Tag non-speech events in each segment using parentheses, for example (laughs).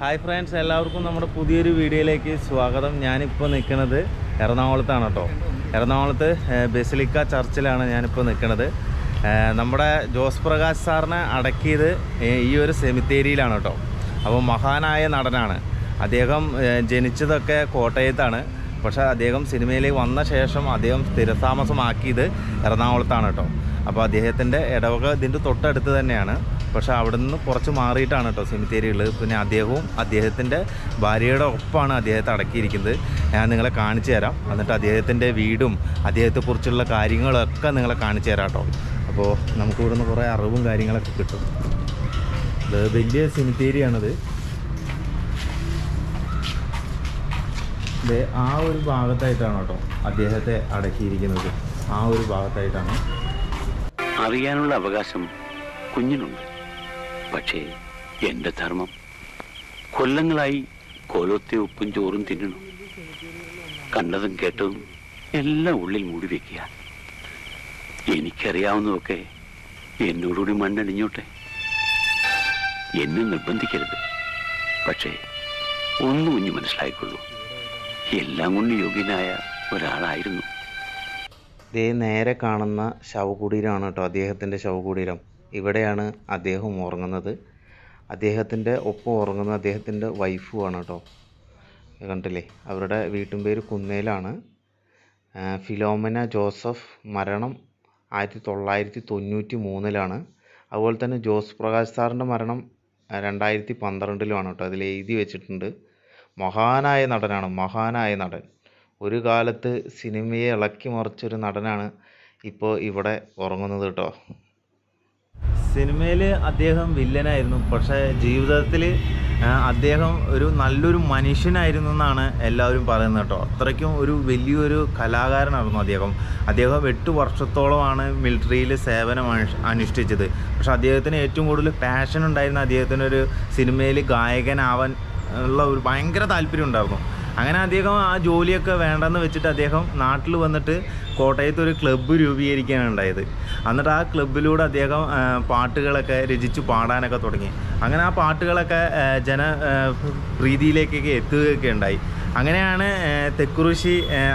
Hi friends എല്ലാവർക്കും നമ്മുടെ പുതിയൊരു വീഡിയോയിലേക്ക് സ്വാഗതം. ഞാനിപ്പോൾ നിൽക്കുന്നത് എറണാകുളത്താണ് കേട്ടോ. എറണാകുളത്ത് ബെസിലിക്ക ചർച്ചിലാണ് ഞാനിപ്പോൾ നിൽക്കുന്നത്. നമ്മുടെ ജോസ് പ്രകാശ് സാറിനെ അടക്കിയത് ഈ ഒരു സെമിത്തേരിയിലാണ് കേട്ടോ. അപ്പോൾ മഹാനായ നടനാണ്. അദ്ദേഹം ജനിച്ചതൊക്കെ കോട്ടയത്താണ്. പക്ഷേ അദ്ദേഹം സിനിമയിലേക്ക് വന്ന ശേഷം അദ്ദേഹം സ്ഥിരതാമസമാക്കിയത് എറണാകുളത്താണ് കേട്ടോ. അപ്പോൾ അദ്ദേഹത്തിന്റെ ഇടവക ഇതിന്റെ തൊട്ടടുത്ത് തന്നെയാണ്. പക്ഷേ അവിടെ നിന്ന് കുറച്ച് മാറിയിട്ടാണ് കേട്ടോ സെമിത്തേരി ഉള്ളത് പിന്നെ അദ്ദേഹവും അദ്ദേഹത്തിന്റെ ഭാര്യയുടെ ഒപ്പമാണ് അദ്ദേഹത്തെ അടക്കിയിരിക്കുന്നത്. ഞാൻ നിങ്ങളെ കാണിച്ചു തരാം. എന്നിട്ട് അദ്ദേഹത്തിന്റെ വീടും അദ്ദേഹത്തെക്കുറിച്ചുള്ള കാര്യങ്ങളൊക്കെ നിങ്ങളെ കാണിച്ചു തരാം കേട്ടോ അപ്പോൾ നമുക്ക് ഇവിടുന്ന് കുറേ അറിവും കാര്യങ്ങളൊക്കെ കിട്ടും. ഇത് വലിയ സെമിത്തേരിയാണത് ഇത് ആ ഒരു ഭാഗത്തായിട്ടാണ് കേട്ടോ അദ്ദേഹത്തെ അടക്കിയിരിക്കുന്നത്. ആ ഒരു ഭാഗത്തായിട്ടാണ്. അറിയാനുള്ള അവകാശം കുഞ്ഞിനുണ്ട്. പക്ഷേ എന്റെ ധർമ്മം കൊല്ലങ്ങളായി കോലത്തെ ഉപ്പും ചോറും തിന്നണം. കണ്ടതും കേട്ടതും എല്ലാം ഉള്ളിൽ മൂടി വെക്കുക. എനിക്കറിയാവുന്നതൊക്കെ എന്നോടുകൂടി മണ്ണടിഞ്ഞോട്ടെ എന്നെ നിർബന്ധിക്കരുത്. പക്ഷേ ഒന്നും കുഞ്ഞു മനസ്സിലായിക്കൊള്ളൂ. എല്ലാം കൊണ്ട് യോഗ്യനായ ഒരാളായിരുന്നു. ദേ നേരെ കാണുന്ന ശവകുടീരമാണ് കേട്ടോ അദ്ദേഹത്തിന്റെ ശവകുടീരം. ഇവിടെയാണ് അദ്ദേഹം ഉറങ്ങുന്നത്. അദ്ദേഹത്തിന്റെ ഒപ്പം ഉറങ്ങുന്ന അദ്ദേഹത്തിന്റെ വൈഫുമാണ് കേട്ടോ. കണ്ടില്ലേ? അവരുടെ വീട്ടും പേര് കുന്നേലാണ്. ഫിലോമന ജോസഫ് മരണം ആയിരത്തി തൊള്ളായിരത്തി തൊണ്ണൂറ്റി മൂന്നിലാണ് അതുപോലെ തന്നെ ജോസ് പ്രകാശ് സാറിന്റെ മരണം രണ്ടായിരത്തി പന്ത്രണ്ടിലുമാണ് കേട്ടോ. അതിൽ എഴുതി വെച്ചിട്ടുണ്ട്. മഹാനായ നടനാണ് മഹാനായ നടൻ. ഒരു കാലത്ത് സിനിമയെ ഇളക്കി മറിച്ചൊരു നടനാണ് ഇപ്പോൾ ഇവിടെ ഉറങ്ങുന്നത് കേട്ടോ. സിനിമയിൽ അദ്ദേഹം വില്ലനായിരുന്നു. പക്ഷേ ജീവിതത്തിൽ അദ്ദേഹം ഒരു നല്ലൊരു മനുഷ്യനായിരുന്നു എന്നാണ് എല്ലാവരും പറയുന്നത് കേട്ടോ. അത്രയ്ക്കും ഒരു വലിയൊരു കലാകാരനായിരുന്നു അദ്ദേഹം. അദ്ദേഹം എട്ട് വർഷത്തോളമാണ് മിലിറ്ററിയിൽ സേവനം അനുഷ്- അനുഷ്ഠിച്ചത്. പക്ഷെ അദ്ദേഹത്തിന് ഏറ്റവും കൂടുതൽ പാഷൻ ഉണ്ടായിരുന്ന അദ്ദേഹത്തിനൊരു സിനിമയിൽ ഗായകനാവാൻ ഉള്ള ഒരു ഭയങ്കര താല്പര്യം ഉണ്ടായിരുന്നു. അങ്ങനെ അദ്ദേഹം ആ ജോലിയൊക്കെ വേണ്ടെന്ന് വെച്ചിട്ട് അദ്ദേഹം നാട്ടിൽ വന്നിട്ട് കോട്ടയത്ത് ഒരു ക്ലബ്ബ് രൂപീകരിക്കുകയാണ് ഉണ്ടായത്. എന്നിട്ട് ആ ക്ലബ്ബിലൂടെ അദ്ദേഹം പാട്ടുകളൊക്കെ രചിച്ചു പാടാനൊക്കെ തുടങ്ങി. അങ്ങനെ ആ പാട്ടുകളൊക്കെ ജന പ്രീതിയിലേക്കൊക്കെ എത്തുകയൊക്കെ ഉണ്ടായി. അങ്ങനെയാണ് തെക്കുറിശി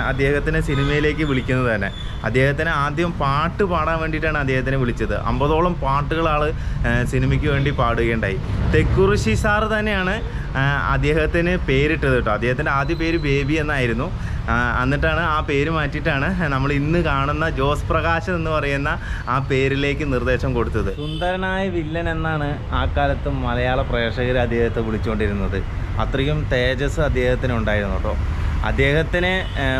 അദ്ദേഹത്തിനെ സിനിമയിലേക്ക് വിളിക്കുന്നത് തന്നെ. അദ്ദേഹത്തിന് ആദ്യം പാട്ട് പാടാൻ വേണ്ടിയിട്ടാണ് അദ്ദേഹത്തിനെ വിളിച്ചത്. അമ്പതോളം പാട്ടുകൾ സിനിമയ്ക്ക് വേണ്ടി പാടുകയുണ്ടായി. തെക്കുറിശി സാറ് തന്നെയാണ് അദ്ദേഹത്തിന് പേരിട്ടത് കേട്ടോ. അദ്ദേഹത്തിന്റെ ആദ്യ പേര് ബേബി എന്നായിരുന്നു. എന്നിട്ടാണ് ആ പേര് മാറ്റിയിട്ടാണ് നമ്മൾ ഇന്ന് കാണുന്ന ജോസ് പ്രകാശൻ എന്ന് പറയുന്ന ആ പേരിലേക്ക് നിർദ്ദേശം കൊടുത്തത്. സുന്ദരനായ വില്ലൻ എന്നാണ് ആ കാലത്ത് മലയാള പ്രേക്ഷകർ അദ്ദേഹത്തെ വിളിച്ചുകൊണ്ടിരുന്നത്. അത്രയും തേജസ് അദ്ദേഹത്തിന് ഉണ്ടായിരുന്നു കേട്ടോ. അദ്ദേഹത്തിന്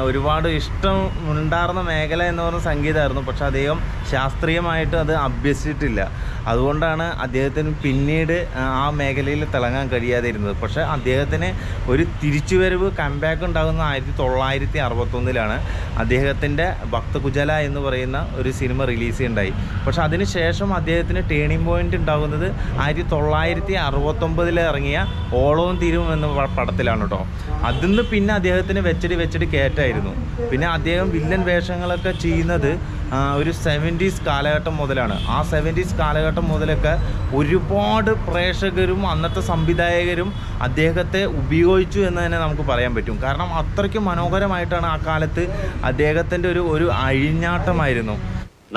ഒരുപാട് ഇഷ്ടം ഉണ്ടാർന്ന മേഖല എന്ന് പറയുന്ന സംഗീതമായിരുന്നു. പക്ഷെ അദ്ദേഹം ശാസ്ത്രീയമായിട്ട് അത് അഭ്യസിച്ചിട്ടില്ല. അതുകൊണ്ടാണ് അദ്ദേഹത്തിന് പിന്നീട് ആ, മേഖലയിൽ തിളങ്ങാൻ കഴിയാതിരുന്നത്. പക്ഷേ അദ്ദേഹത്തിന് ഒരു തിരിച്ചുവരവ് കംബാക്ക് ഉണ്ടാകുന്ന ആയിരത്തി തൊള്ളായിരത്തി അറുപത്തൊന്നിലാണ് അദ്ദേഹത്തിന്റെ ഭക്തകുജല എന്ന് പറയുന്ന ഒരു സിനിമ റിലീസ് ഉണ്ടായി. പക്ഷേ അതിനുശേഷം അദ്ദേഹത്തിന് ടേണിംഗ് പോയിന്റ് ഉണ്ടാകുന്നത് ആയിരത്തി തൊള്ളായിരത്തി അറുപത്തൊമ്പതിൽ ഇറങ്ങിയ ഓളവും തീരും എന്ന പടത്തിലാണ് കേട്ടോ. അതിന്ന് പിന്നെ അദ്ദേഹത്തിന് വെച്ചടി വെച്ചടി കയറ്റായിരുന്നു പിന്നെ അദ്ദേഹം വില്ലൻ വേഷങ്ങളൊക്കെ ചെയ്യുന്നത് ഒരു സെവന്റീസ് കാലഘട്ടം മുതലാണ്. ആ സെവന്റീസ് കാലഘട്ടം മുതലൊക്കെ ഒരുപാട് പ്രേക്ഷകരും അന്നത്തെ സംവിധായകരും അദ്ദേഹത്തെ ഉപയോഗിച്ചു എന്ന് തന്നെ നമുക്ക് പറയാൻ പറ്റും. കാരണം അത്രയ്ക്ക് മനോഹരമായിട്ടാണ് ആ കാലത്ത് അദ്ദേഹത്തിന്റെ ഒരു ഒരു അഴിഞ്ഞാട്ടമായിരുന്നു.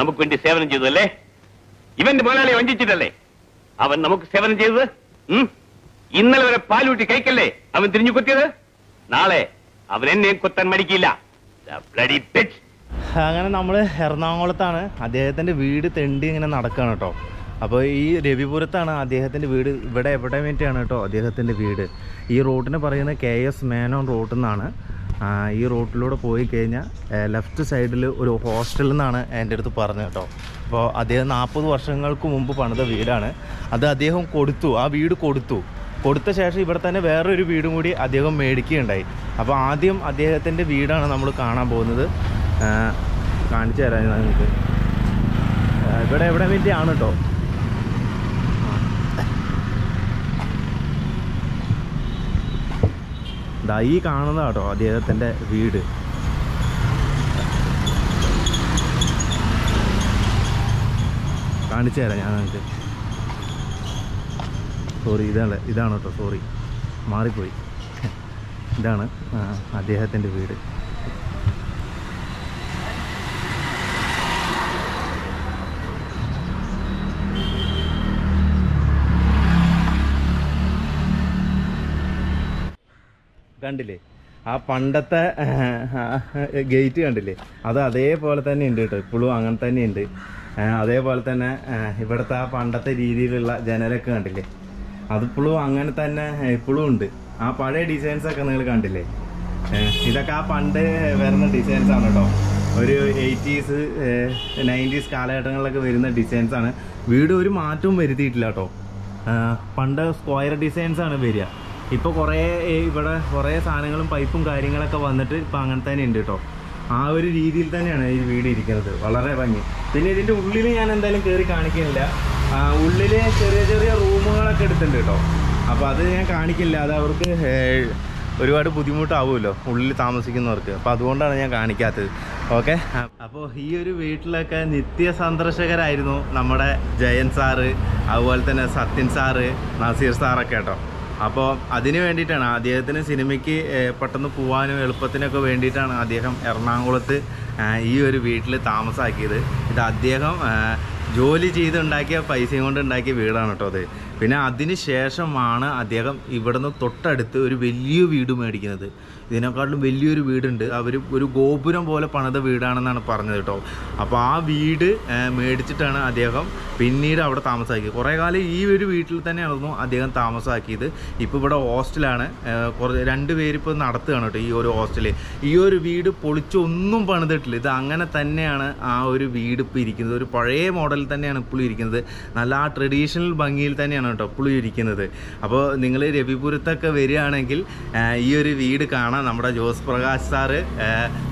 നമുക്ക് വേണ്ടി സേവനം ചെയ്തല്ലേ ഇവന്റെ മുതലാളിയെ വഞ്ചിച്ചിട്ടല്ലേ? അവൻ നമുക്ക് സേവനം ചെയ്തത്? ഇന്നലെ വരെ പാലൂട്ടി കൈക്കല്ലേ അവൻ തിരിഞ്ഞു കുത്തിയത്? നാളെ അവൻ എന്നെയും കൊത്താൻ മടിക്കില്ല. അങ്ങനെ നമ്മൾ എറണാകുളത്താണ് അദ്ദേഹത്തിന്റെ വീട് തെണ്ടി ഇങ്ങനെ നടക്കുകയാണ് കേട്ടോ. അപ്പോൾ ഈ രവിപുരത്താണ് അദ്ദേഹത്തിന്റെ വീട് ഇവിടെ എവിടെ വേണ്ടിയാണ് കേട്ടോ അദ്ദേഹത്തിന്റെ വീട്? ഈ റോഡിന് പറയുന്നത് കെ എസ് മേനോൻ റോഡിൽ നിന്നാണ്. ഈ റോട്ടിലൂടെ പോയി കഴിഞ്ഞാൽ ലെഫ്റ്റ് സൈഡിൽ ഒരു ഹോസ്റ്റലിൽ നിന്നാണ് എന്റെ അടുത്ത് പറഞ്ഞത് കേട്ടോ. അപ്പോൾ അദ്ദേഹം നാൽപ്പത് വർഷങ്ങൾക്ക് മുമ്പ് പണിത വീടാണ്. അത് അദ്ദേഹം കൊടുത്തു. ആ വീട് കൊടുത്തു. കൊടുത്ത ശേഷം ഇവിടെ തന്നെ വേറൊരു വീടും കൂടി അദ്ദേഹം മേടിക്കുകയുണ്ടായി. അപ്പോൾ ആദ്യം അദ്ദേഹത്തിന്റെ വീടാണ് നമ്മൾ കാണാൻ പോകുന്നത്. കാണിച്ചു തരാം നിങ്ങൾക്ക്. ഇവിടെ എവിടെ വേണ്ടിയാണ് കേട്ടോ ദാ ഈ കാണുന്നതാ കേട്ടോ അദ്ദേഹത്തിന്റെ വീട്. കാണിച്ചു തരാം ഞാൻ നിങ്ങൾക്ക്. സോറി ഇതാണ് ഇതാണ് കേട്ടോ സോറി മാറിപ്പോയി. ഇതാണ് അദ്ദേഹത്തിന്റെ വീട്. കണ്ടില്ലേ? ആ പണ്ടത്തെ ഗേറ്റ് കണ്ടില്ലേ? അത് അതേപോലെ തന്നെ ഉണ്ട് കേട്ടോ. ഇപ്പോഴും അങ്ങനെ തന്നെ ഉണ്ട്. അതേപോലെ തന്നെ ഇവിടുത്തെ ആ പണ്ടത്തെ രീതിയിലുള്ള ജനലൊക്കെ കണ്ടില്ലേ? അതിപ്പോഴും അങ്ങനെ തന്നെ ഇപ്പോഴും ഉണ്ട്. ആ പഴയ ഡിസൈൻസ് ഒക്കെ നിങ്ങൾ കണ്ടില്ലേ? ഇതൊക്കെ ആ പണ്ട് വരുന്ന ഡിസൈൻസ് ആണ് കേട്ടോ. ഒരു എയ്റ്റീസ് നയന്റീസ് കാലഘട്ടങ്ങളിലൊക്കെ വരുന്ന ഡിസൈൻസ് ആണ്. വീട് ഒരു മാറ്റവും വരുത്തിയിട്ടില്ല കേട്ടോ. പണ്ട് സ്ക്വയർ ഡിസൈൻസ് ആണ് വരിക. ഇപ്പോൾ കുറേ ഇവിടെ കുറേ സാധനങ്ങളും പൈപ്പും കാര്യങ്ങളൊക്കെ വന്നിട്ട് ഇപ്പം അങ്ങനെ തന്നെ ഉണ്ട് കേട്ടോ ആ ഒരു രീതിയിൽ തന്നെയാണ് ഈ വീട് ഇരിക്കുന്നത്. വളരെ ഭംഗി. പിന്നെ ഇതിന്റെ ഉള്ളിൽ ഞാൻ എന്തായാലും കയറി കാണിക്കുന്നില്ല. ഉള്ളിൽ ചെറിയ ചെറിയ റൂമുകളൊക്കെ എടുത്തിട്ടുണ്ട് കേട്ടോ അപ്പോൾ അത് ഞാൻ കാണിക്കില്ല. അത് അവർക്ക് ഒരുപാട് ബുദ്ധിമുട്ടാവുമല്ലോ ഉള്ളിൽ താമസിക്കുന്നവർക്ക്. അപ്പോൾ അതുകൊണ്ടാണ് ഞാൻ കാണിക്കാത്തത്. ഓക്കെ? അപ്പോൾ ഈ ഒരു വീട്ടിലൊക്കെ നിത്യ സന്ദർശകരായിരുന്നു നമ്മുടെ ജയൻ സാറ് അതുപോലെ തന്നെ സത്യൻ സാറ് നസീർ സാറൊക്കെ കേട്ടോ അപ്പോൾ അതിന് വേണ്ടിയിട്ടാണ് അദ്ദേഹത്തിന് സിനിമയ്ക്ക് പെട്ടെന്ന് പോകാനും എളുപ്പത്തിനൊക്കെ വേണ്ടിയിട്ടാണ് അദ്ദേഹം എറണാകുളത്ത് ഈ ഒരു വീട്ടിൽ താമസാക്കിയത്. ഇത് അദ്ദേഹം ജോലി ചെയ്തുണ്ടാക്കിയ പൈസയും കൊണ്ട് ഉണ്ടാക്കിയ വീടാണ് കേട്ടോ അത്. പിന്നെ അതിന് ശേഷമാണ് അദ്ദേഹം ഇവിടുന്ന് തൊട്ടടുത്ത് ഒരു വലിയ വീട് മേടിക്കുന്നത്. ഇതിനെക്കാട്ടിലും വലിയൊരു വീടുണ്ട്. അവർ ഒരു ഗോപുരം പോലെ പണിത വീടാണെന്നാണ് പറഞ്ഞത് കേട്ടോ. അപ്പോൾ ആ വീട് മേടിച്ചിട്ടാണ് അദ്ദേഹം പിന്നീട് അവിടെ താമസമാക്കിയത് കുറേ കാലം ഈ ഒരു വീട്ടിൽ തന്നെയായിരുന്നു അദ്ദേഹം താമസമാക്കിയത് ഇപ്പോൾ ഇവിടെ ഹോസ്റ്റലാണ്. കുറേ രണ്ട് പേരിപ്പോൾ നടത്തുകയാണ് കേട്ടോ ഈ ഒരു ഹോസ്റ്റലിൽ ഈ ഒരു വീട് പൊളിച്ചൊന്നും പണിതിട്ടില്ല. ഇത് അങ്ങനെ തന്നെയാണ് ആ ഒരു വീട് ഇപ്പോൾ ഇരിക്കുന്നത്. ഒരു പഴയ തന്നെയാണ് ഇപ്പോഴും ഇരിക്കുന്നത് നല്ല ആ ട്രഡീഷണൽ ഭംഗിയിൽ തന്നെയാണ് കേട്ടോ ഇപ്പോഴും ഇരിക്കുന്നത് അപ്പോൾ നിങ്ങൾ രവിപുരത്തൊക്കെ വരികയാണെങ്കിൽ ഈ ഒരു വീട് കാണാം. നമ്മുടെ ജോസ് പ്രകാശ് സാറ്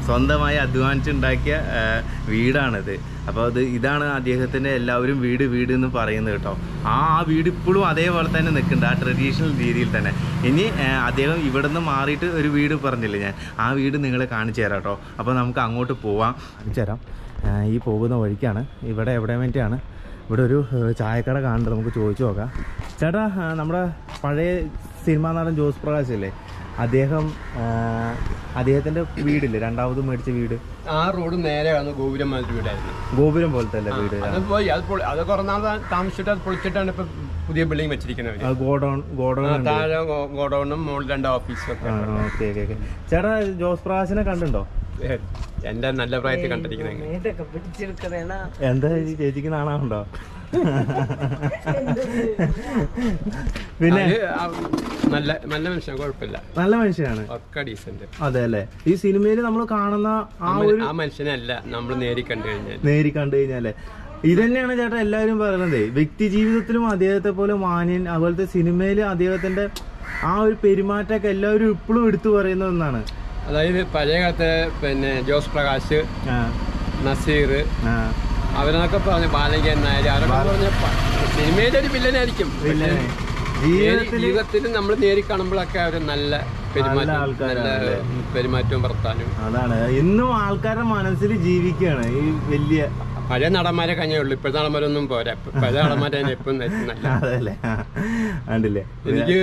സ്വന്തമായി അധ്വാനിച്ചുണ്ടാക്കിയ വീടാണിത്. അപ്പോൾ അത് ഇതാണ് അദ്ദേഹത്തിന്റെ എല്ലാവരും വീട് വീട് എന്ന് പറയുന്നത് കേട്ടോ. ആ ആ വീട് ഇപ്പോഴും അതേപോലെ തന്നെ നിൽക്കുന്നുണ്ട് ആ ട്രഡീഷണൽ രീതിയിൽ തന്നെ. ഇനി അദ്ദേഹം ഇവിടെ നിന്ന് മാറിയിട്ട് ഒരു വീട് പറഞ്ഞില്ലേ ഞാൻ? ആ വീട് നിങ്ങളെ കാണിച്ചു തരാം കേട്ടോ. അപ്പോൾ നമുക്ക് അങ്ങോട്ട് പോവാം. കാണിച്ചു തരാം. ഈ പോകുന്ന വഴിക്കാണ്. ഇവിടെ എവിടെ വേണ്ടിയാണ്? ഇവിടെ ഒരു ചായക്കട കാണുന്നുണ്ട്. നമുക്ക് ചോദിച്ചു നോക്കാം. ചേട്ടാ നമ്മുടെ പഴയ സിനിമാ നടൻ ജോസ് പ്രകാശ് അല്ലേ അദ്ദേഹം അദ്ദേഹത്തിന്റെ വീടില്ലേ? രണ്ടാമത് മേടിച്ച വീട്. ആ റോഡ് നേരെയാണ് ഗോപുരം മാതിരി വീടായിരുന്നു. ഗോപുരം പോലത്തെ അല്ലേ വീട് താമസിച്ചിട്ടാണ് പോയി. അത് പൊളി- അത് കുറേ നാൾ താമസിച്ചിട്ട് അത് പൊളിച്ചിട്ടാണ് ഇപ്പൊ പുതിയ ബിൽഡിംഗ് വെച്ചിരിക്കുന്നത് ഗോഡൗൺ ഗോഡൗൺ താഴെ ഗോഡൗണും മുകളിൽ രണ്ട് ഓഫീസും ഒക്കെ ഓക്കെ ഓക്കെ ചേട്ടാ ജോസ് പ്രകാശിനെ കണ്ടുണ്ടോ എന്റെ നല്ല പ്രായത്തിൽ കണ്ടിരിക്കുന്നത് എന്താ ചേച്ചിക്ക് നാണാണ്ടോ (laughs) പിന്നെ നല്ല നല്ല മനുഷ്യൻ കുഴപ്പമില്ല. നല്ല മനുഷ്യനാണ്. ഒക്കെ ഡീസന്റ് അതെ അല്ലേ? ഈ സിനിമയിൽ നമ്മൾ കാണുന്ന ആ ഒരു ആ മനുഷ്യനല്ല നമ്മൾ നേരി കണ്ടു കഴിഞ്ഞാൽ നേരി കണ്ടു കഴിഞ്ഞാലേ. ഇതന്നെയാണ് ചേട്ടാ എല്ലാവരും പറയുന്നത്. വ്യക്തി ജീവിതത്തിലും അദ്ദേഹത്തെ പോലെ മാന്യൻ അതുപോലത്തെ സിനിമയിൽ അദ്ദേഹത്തിന്റെ ആ ഒരു പെരുമാറ്റമൊക്കെ എല്ലാവരും ഇപ്പോഴും എടുത്തു പറയുന്ന ഒന്നാണ്. അതായത് പഴയ കാലത്തെ പിന്നെ ജോസ് പ്രകാശ് നസീർ അവരൊക്കെ അവരെന്നൊക്കെ പറഞ്ഞു ബാലകൻ നായർ അവരൊക്കെ പറഞ്ഞ സിനിമയിലൊരു സിനിമയിലെ ഒരു വില്ലനായിരിക്കും ജീവിതത്തിൽ നമ്മൾ നേരി കാണുമ്പോഴൊക്കെ അവർ നല്ല പെരുമാറ്റം നല്ല പെരുമാറ്റവും വർത്താനും അതാണ്. ഇന്നും ആൾക്കാരുടെ മനസ്സിൽ ജീവിക്കുകയാണ് ഈ വലിയ പഴയ നടന്മാരെ കഴിഞ്ഞേ ഉള്ളൂ. ഇപ്പോഴത്തെ നടന്മാരൊന്നും പോരാ. പഴയ നടന്മാരെ എപ്പം (laughs) കണ്ടില്ലേ? എനിക്ക്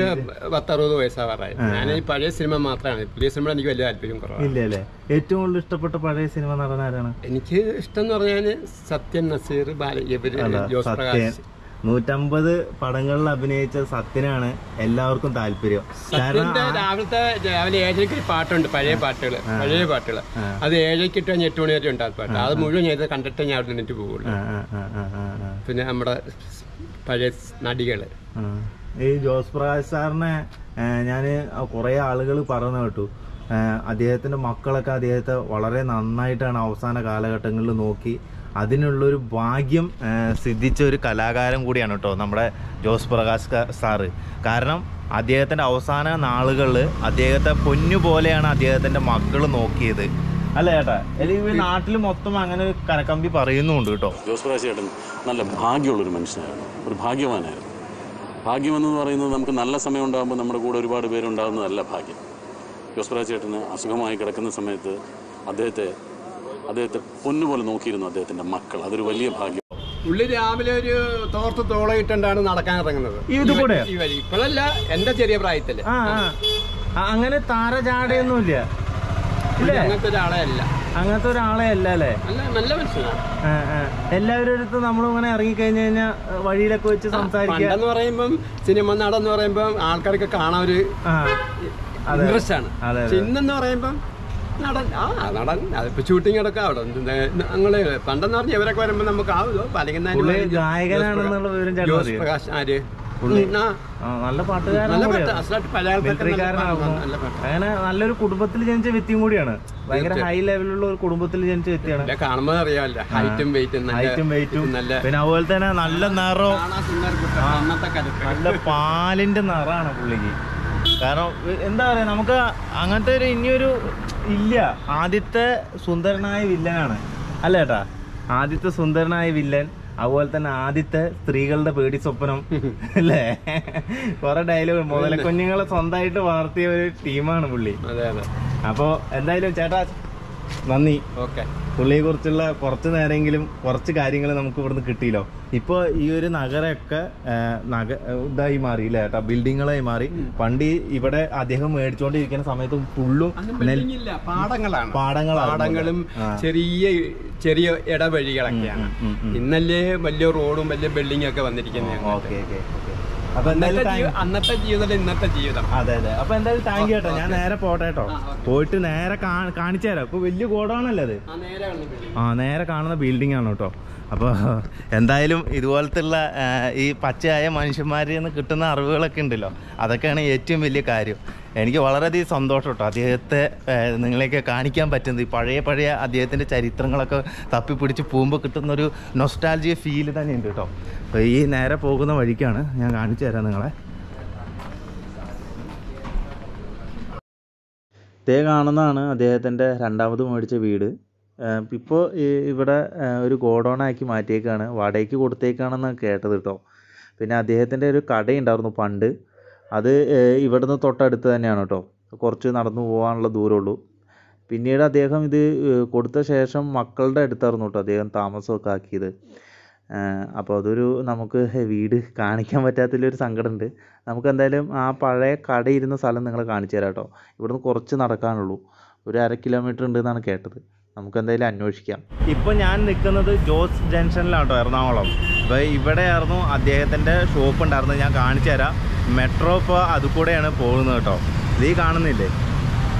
പത്തറുപത് വയസ്സാവാറായി ഞാൻ ഈ പഴയ സിനിമ മാത്രമാണ് പുതിയ സിനിമ എനിക്ക് വലിയ താല്പര്യം കുറവാണ്. ഏറ്റവും കൂടുതൽ ഇഷ്ടപ്പെട്ട പഴയ സിനിമ നടൻ ആരാണ്? എനിക്ക് ഇഷ്ടം എന്ന് പറഞ്ഞാൽ സത്യൻ നസീർ ബാല ജോസ് പ്രകാശ്. നൂറ്റമ്പത് പടങ്ങളിൽ അഭിനയിച്ച സത്യനാണ് എല്ലാവർക്കും താല്പര്യം. രാവിലത്തെ രാവിലെ ഏഴരയ്ക്ക് ഒരു പാട്ടുണ്ട് പഴയ പാട്ടുകൾ പഴയ പാട്ടുകൾ അത് ഏഴരയ്ക്ക് ഇട്ട് കഴിഞ്ഞ് എട്ട് മണി വരെ ഉണ്ടാകും പാട്ട്. അത് മുഴുവൻ ഞാൻ കണ്ടിട്ട് ഞാൻ അവിടെ നിന്നിട്ട് പോകുള്ളൂ. പിന്നെ നമ്മുടെ പഴയ നടികൾ. ഈ ജോസ് പ്രകാശ് സാറിനെ ഞാൻ കുറേ ആളുകൾ പറഞ്ഞു കേട്ടു. അദ്ദേഹത്തിന്റെ മക്കളൊക്കെ അദ്ദേഹത്തെ വളരെ നന്നായിട്ടാണ് അവസാന കാലഘട്ടങ്ങളിൽ നോക്കി അതിനുള്ളൊരു ഭാഗ്യം സിദ്ധിച്ച ഒരു കലാകാരൻ കൂടിയാണ് കേട്ടോ നമ്മുടെ ജോസ് പ്രകാശ് സാറ്. കാരണം അദ്ദേഹത്തിന്റെ അവസാന നാളുകളിൽ അദ്ദേഹത്തെ പൊന്നു പോലെയാണ് അദ്ദേഹത്തിന്റെ മക്കൾ നോക്കിയത്. അല്ലേ ചേട്ടാ അല്ലെങ്കിൽ നാട്ടിൽ മൊത്തം അങ്ങനെ ഒരു കരക്കമ്പി പറയുന്നുണ്ട് കേട്ടോ. ജോസ് പ്രകാശ് ചേട്ടൻ നല്ല ഭാഗ്യമുള്ളൊരു മനുഷ്യനായിരുന്നു. ഒരു ഭാഗ്യവാനായിരുന്നു. ഭാഗ്യമെന്ന് പറയുന്നത് നമുക്ക് നല്ല സമയം ഉണ്ടാകുമ്പോൾ നമ്മുടെ കൂടെ ഒരുപാട് പേരുണ്ടാകുന്നതല്ല ഭാഗ്യം. ജോസ് പ്രകാശ് ചേട്ടന് അസുഖമായി കിടക്കുന്ന സമയത്ത് അദ്ദേഹത്തെ അദ്ദേഹത്തെ പൊന്നുപോലെ നോക്കിയിരുന്നു അദ്ദേഹത്തിന്റെ മക്കൾ. അതൊരു വലിയ ഭാഗ്യം. ഉള്ളി രാവിലെ ഒരു തോർത്ത് തോളയിട്ടാണ് നടക്കാൻ ഇറങ്ങുന്നത്. ഇത് കൂടെ? ഇപ്പോഴല്ല എന്റെ ചെറിയ പ്രായത്തിൽ. അങ്ങനെ താരചാടയൊന്നുമില്ല അങ്ങനത്തെ ഒരാളെ അല്ല. അങ്ങനത്തെ ഒരാളെ അല്ല അല്ലേ? നല്ല മനുഷ്യനാണ്. എല്ലാവരും അടുത്ത് നമ്മളിങ്ങനെ ഇറങ്ങിക്കഴിഞ്ഞു കഴിഞ്ഞാൽ വഴിയിലൊക്കെ വെച്ച് സംസാരിക്കുക. എന്ന് പറയുമ്പം സിനിമ നടന്ന് പറയുമ്പം ആൾക്കാർക്ക് കാണാൻ ഒരു ഇൻട്രസ്റ്റ് ആണ്. ഇന്നെന്ന് പറയുമ്പം നടൻ. ആ നടൻ. അതിപ്പോ ഷൂട്ടിംഗ് അടക്കം അവിടെ. ഉണ്ട്. ഞങ്ങൾ പണ്ടെന്ന് പറഞ്ഞ ഇവരൊക്കെ വരുമ്പോ നമുക്ക് ആവുമല്ലോ പുള്ളി ഗായകനാണെന്നുള്ള വിവരം ജോസ് അറിയോ? പ്രകാശ്. ആര്? പുള്ളി? ഉം, ആ. ആ, നല്ല പാട്ടുകാരൻ നല്ല കൂടിയാണ്. പാട്ട്. അസലായിട്ട് പല നല്ല മിലിറ്ററിക്കാരനാകുന്നു പാട്ട്, നല്ല പാട്ട്. അങ്ങനെ നല്ലൊരു കുടുംബത്തിൽ ജനിച്ച വ്യക്തിയും കൂടിയാണ്. ഭയങ്കര ഹൈ ലെവലിലുള്ള ഒരു കുടുംബത്തിൽ ജനിച്ച വ്യക്തിയാണ്. ഇല്ല, കാണുമ്പോ അറിയാമല്ലോ. ഹൈറ്റും വെയിറ്റും ഹൈറ്റും വെയിറ്റും നല്ല പിന്നെ അതുപോലെ തന്നെ നല്ല നിറവും കാണാൻ സുന്ദര കുട്ട അന്നത്തെ കാലത്ത് നല്ല പാലിന്റെ നിറാണ് പുള്ളിക്ക്. കാരണം എന്താ പറയാ നമുക്ക് അങ്ങനത്തെ ഒരു ഇനിയൊരു ഇല്ല. ആദ്യത്തെ സുന്ദരനായ വില്ലനാണ്. അല്ല ഏട്ടാ? ആദ്യത്തെ സുന്ദരനായ വില്ലൻ അതുപോലെ തന്നെ ആദ്യത്തെ സ്ത്രീകളുടെ പേടി സ്വപ്നം. അല്ലേ? കുറെ ഡയലോഗ് മുതലക്കുഞ്ഞുങ്ങളെ സ്വന്തമായിട്ട് വളർത്തിയ ഒരു ടീമാണ് പുള്ളി. അതെ അതെ. അപ്പോ എന്തായാലും ചേട്ടാ നന്ദി. ഓക്കെ. പുള്ളിയെ കുറിച്ചുള്ള കുറച്ച് നേരമെങ്കിലും കുറച്ച് കാര്യങ്ങൾ നമുക്ക് ഇവിടുന്ന് കിട്ടിയല്ലോ. ഇപ്പൊ ഈ ഒരു നഗരമൊക്കെ നഗ ഇതായി മാറി അല്ലേ ഏട്ടാ ബിൽഡിങ്ങുകളായി മാറി. പണ്ട് ഇവിടെ അദ്ദേഹം മേടിച്ചുകൊണ്ടിരിക്കുന്ന സമയത്ത് ഫുള്ളും പാടങ്ങളാണ്. പാടങ്ങളാണ് പാടങ്ങളും ചെറിയ ചെറിയ ഇടവഴികളൊക്കെയാണ്. ഇന്നല്ലേ വലിയ റോഡും വലിയ ബിൽഡിംഗ് ഒക്കെ വന്നിരിക്കുന്നത് ഓക്കെ ഓക്കെ. അപ്പൊ എന്തായാലും അന്നത്തെ ജീവിതം ഇന്നത്തെ ജീവിതം. അതെ അതെ. അപ്പൊ എന്തായാലും താങ്ക് കേട്ടോ. ഞാൻ നേരെ പോട്ടെ കേട്ടോ. പോയിട്ട് നേരെ കാണിച്ചു തരാം. ഇപ്പൊ വലിയ ഗോഡാണല്ലോ അത്? ആ നേരെ കാണുന്ന ബിൽഡിംഗ് ആണ് കേട്ടോ. അപ്പോൾ എന്തായാലും ഇതുപോലത്തുള്ള ഈ പച്ചയായ മനുഷ്യന്മാരിൽ നിന്ന് കിട്ടുന്ന അറിവുകളൊക്കെ ഉണ്ടല്ലോ. അതൊക്കെയാണ് ഏറ്റവും വലിയ കാര്യം. എനിക്ക് വളരെയധികം സന്തോഷം കേട്ടോ അദ്ദേഹത്തെ നിങ്ങളെയൊക്കെ കാണിക്കാൻ പറ്റുന്നത്. ഈ പഴയ പഴയ അദ്ദേഹത്തിന്റെ ചരിത്രങ്ങളൊക്കെ തപ്പിപ്പിടിച്ച് പോകുമ്പോൾ കിട്ടുന്നൊരു നൊസ്റ്റാൾജിയ ഫീൽ തന്നെയുണ്ട് കേട്ടോ അപ്പോൾ ഈ നേരെ പോകുന്ന വഴിക്കാണ് ഞാൻ കാണിച്ചു തരാം നിങ്ങളെ. ഇതേ കാണുന്നതാണ് അദ്ദേഹത്തിന്റെ രണ്ടാമത് മേടിച്ച വീട്. ഇപ്പോൾ ഇവിടെ ഒരു ഗോഡൗൺ ആക്കി മാറ്റിയേക്കാണ്. വാടകയ്ക്ക് കൊടുത്തേക്കാണെന്നാണ് കേട്ടത് കേട്ടോ പിന്നെ അദ്ദേഹത്തിന്റെ ഒരു കടയുണ്ടായിരുന്നു പണ്ട്. അത് ഇവിടുന്ന് തൊട്ടടുത്ത് തന്നെയാണ് കേട്ടോ. കുറച്ച് നടന്നു പോകാനുള്ള ദൂരമുള്ളൂ. പിന്നീട് അദ്ദേഹം ഇത് കൊടുത്ത ശേഷം മക്കളുടെ അടുത്തായിരുന്നു കേട്ടോ അദ്ദേഹം താമസമൊക്കെ ആക്കിയത്. അപ്പോൾ അതൊരു നമുക്ക് വീട് കാണിക്കാൻ പറ്റാത്തതിലൊരു സങ്കടമുണ്ട്. നമുക്ക് എന്തായാലും ആ പഴയ കടയിരുന്ന സ്ഥലം നിങ്ങളെ കാണിച്ചു തരാം കേട്ടോ. ഇവിടുന്ന് കുറച്ച് നടക്കാനുള്ളൂ. ഒരു അര കിലോമീറ്റർ ഉണ്ട് എന്നാണ് കേട്ടത്. നമുക്ക് എന്തായാലും അന്വേഷിക്കാം. ഇപ്പോൾ ഞാൻ നിൽക്കുന്നത് ജോസ് ജംഗ്ഷനിലാണ് കേട്ടോ എറണാകുളം. അപ്പോൾ ഇവിടെയായിരുന്നു അദ്ദേഹത്തിന്റെ ഷോപ്പ് ഉണ്ടായിരുന്നത്. ഞാൻ കാണിച്ചു തരാം. മെട്രോ ഇപ്പോൾ അതുകൂടെയാണ് പോകുന്നത് കേട്ടോ. ഇത് ഈ കാണുന്നില്ലേ?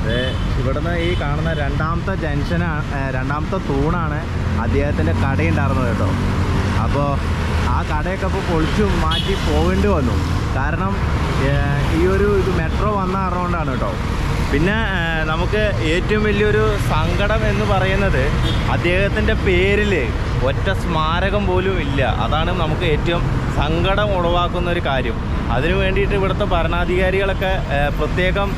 ഇത് ഇവിടുന്ന് ഈ കാണുന്ന രണ്ടാമത്തെ ജംഗ്ഷനാണ് രണ്ടാമത്തെ തൂണാണ് അദ്ദേഹത്തിന്റെ കടയുണ്ടായിരുന്നത് കേട്ടോ. അപ്പോൾ ആ കടയൊക്കെ ഇപ്പോൾ പൊളിച്ചു മാറ്റി പോകേണ്ടി വന്നു. കാരണം ഈ ഒരു ഇത് മെട്രോ വന്ന കാരണമുണ്ടാണ് കേട്ടോ. പിന്നെ നമുക്ക് ഏറ്റവും വലിയൊരു സങ്കടം എന്ന് പറയുന്നത് അദ്ദേഹത്തിന്റെ പേരിൽ ഒറ്റ സ്മാരകം പോലും ഇല്ല. അതാണ് നമുക്ക് ഏറ്റവും സങ്കടം ഉളവാക്കുന്ന ഒരു കാര്യം. അതിനു വേണ്ടിയിട്ട് ഇവിടുത്തെ ഭരണാധികാരികളൊക്കെ പ്രത്യേകം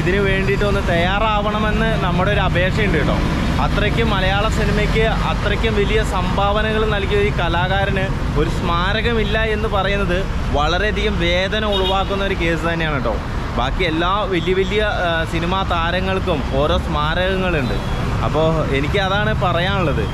ഇതിനു വേണ്ടിയിട്ട് ഒന്ന് തയ്യാറാവണമെന്ന് നമ്മുടെ ഒരു അപേക്ഷയുണ്ട് കേട്ടോ. അത്രയ്ക്കും മലയാള സിനിമയ്ക്ക് അത്രയ്ക്കും വലിയ സംഭാവനകൾ നൽകിയ ഈ കലാകാരന് ഒരു സ്മാരകമില്ല എന്ന് പറയുന്നത് വളരെയധികം വേദന ഉളവാക്കുന്ന ഒരു കേസ് തന്നെയാണ് കേട്ടോ. ബാക്കി എല്ലാ വലിയ വലിയ സിനിമാ താരങ്ങൾക്കും ഓരോ സ്മാരകങ്ങളുണ്ട്. അപ്പോൾ എനിക്ക് അതാണ് പറയാനുള്ളത്.